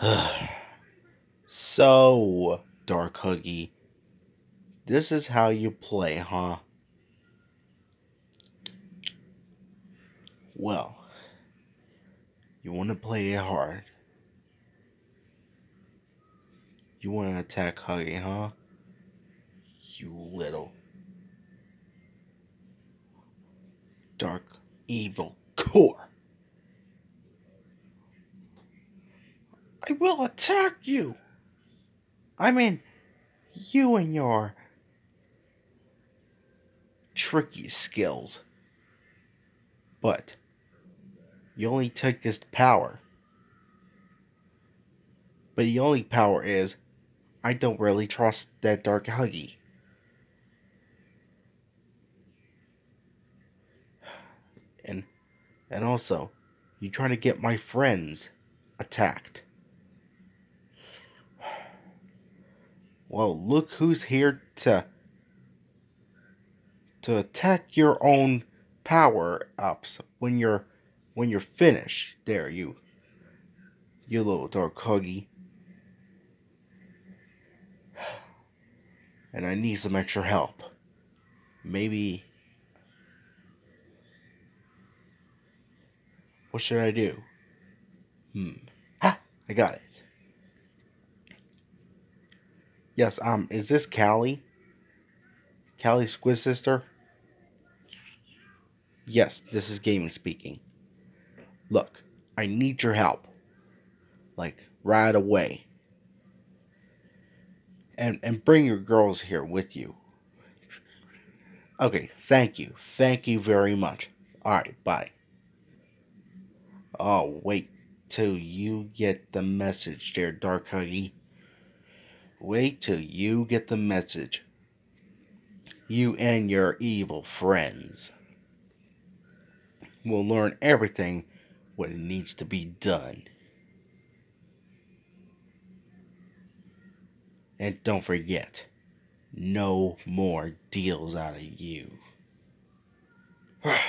so, Dark Huggy, this is how you play, huh? Well, you want to play it hard. You want to attack Huggy, huh? You little dark evil core. Will attack you. I mean, you and your tricky skills. But you only take this power. But the only power is I don't really trust that Dark Huggy. And and also, you trying to get my friends attacked. Well, look who's here to to attack your own power ups when you're when you're finished. There you you little dark huggy. And I need some extra help. Maybe What should I do? Hmm. Ha! I got it. Yes, um, is this Callie? Callie Squid Sister? Yes, this is gaming speaking. Look, I need your help. Like, right away. And and bring your girls here with you. Okay, thank you. Thank you very much. Alright, bye. Oh, wait till you get the message there, Dark Huggy. Wait till you get the message. You and your evil friends will learn everything what needs to be done. And don't forget, no more deals out of you.